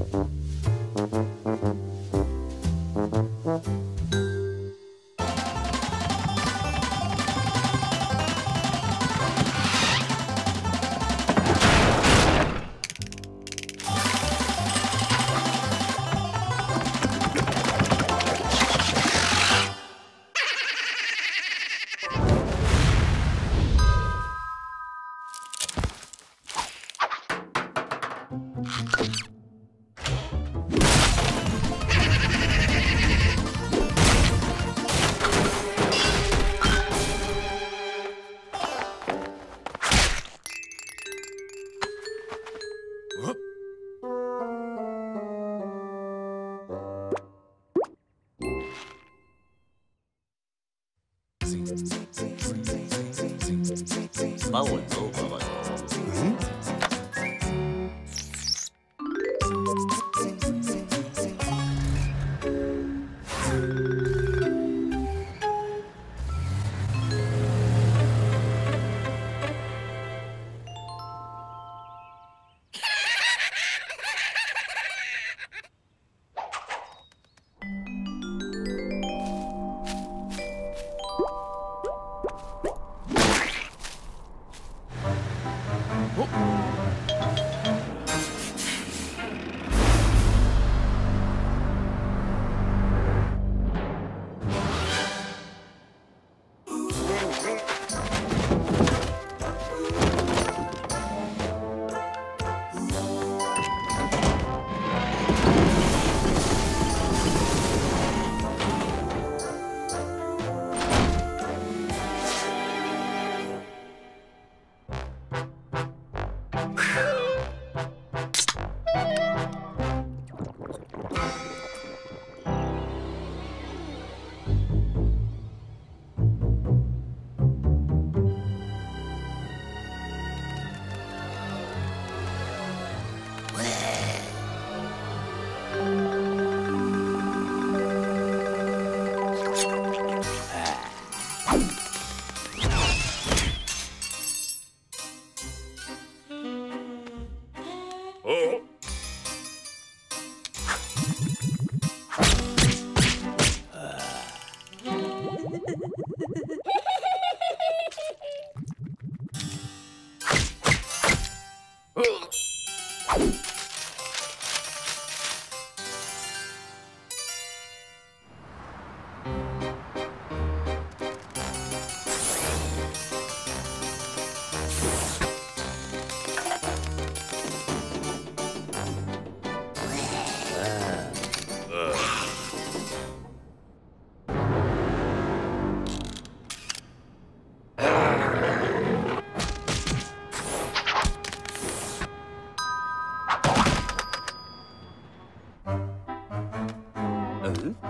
Mm-hmm. 把我走，把我走。哦